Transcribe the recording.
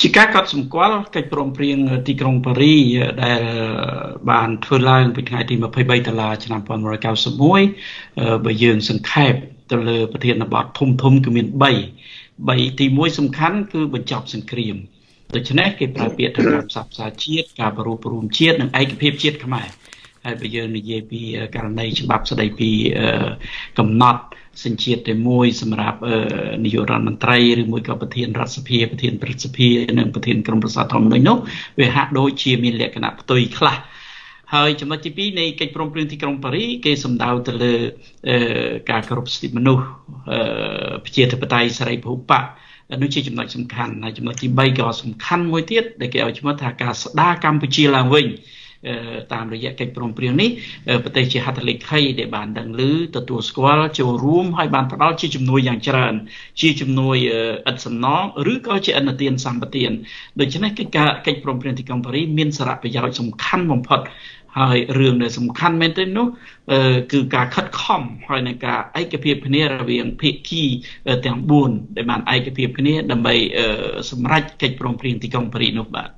ជាការកត់សម្គាល់កិច្ចព្រមព្រៀងទីក្រុងប៉ារីដែលបានធ្វើឡើងពីថ្ងៃទី23ដុល្លារឆ្នាំ1991បើយើងសង្ខេបទៅលើប្រធានបទធំធំគឺមាន3 3ទី1សំខាន់គឺបញ្ចប់សង្គ្រាមដូច្នេះគេប្រើពាក្យថាការផ្សះផ្សាជាតិការប្រੂពរួមជាតិនិងឯកភាពជាតិខ្មែរ ហើយបើយើងនិយាយពីករណីច្បាប់ស្ដីពីកំណត់សញ្ជាតិតែមួយសម្រាប់នាយករដ្ឋមន្ត្រីឬមួយក៏ប្រធានរដ្ឋសភាប្រធានព្រឹទ្ធសភានិងប្រធានក្រុមប្រឹក្សាធម្មនុញ្ញនោះវាហាក់ដូចជាមានលក្ខណៈផ្ទុយខ្លះហើយចំណុចទី2នៃកិច្ចព្រមព្រៀងទីក្រុងប៉ារីគេសម្ដៅទៅលើការគោរពសិទ្ធិមនុស្សប្រជាធិបតេយ្យសេរីពហុបកនោះជាចំណុចសំខាន់ហើយចំណុចទី3ក៏សំខាន់មួយទៀតដែលគេឲ្យឈ្មោះថាការស្ដារកម្ពុជាឡើងវិញ តាមរយៈកិច្ចព្រមព្រៀងនេះប្រទេសជាហត្ថលេខីដែលបានដឹងឮទទួលស្គាល់ចូលរួមហើយបានផ្ដល់ជាជំនួយយ៉ាងច្រើន ជាជំនួយឥតសំណងឬក៏ជាអនុទានសម្បទានដូច្នេះកិច្ចការកិច្ចព្រមព្រៀងទីក្រុងប៉ារីមានសារៈប្រយោជន៍សំខាន់បំផុតហើយរឿងដែលសំខាន់មែនទែននោះគឺការខិតខំហើយនឹងការឯកភាពគ្នារវាងភាគីទាំង4ដែលបានឯកភាពគ្នាដើម្បីសម្រេចកិច្ចព្រមព្រៀងទីក្រុងប៉ារីសនោះបាទ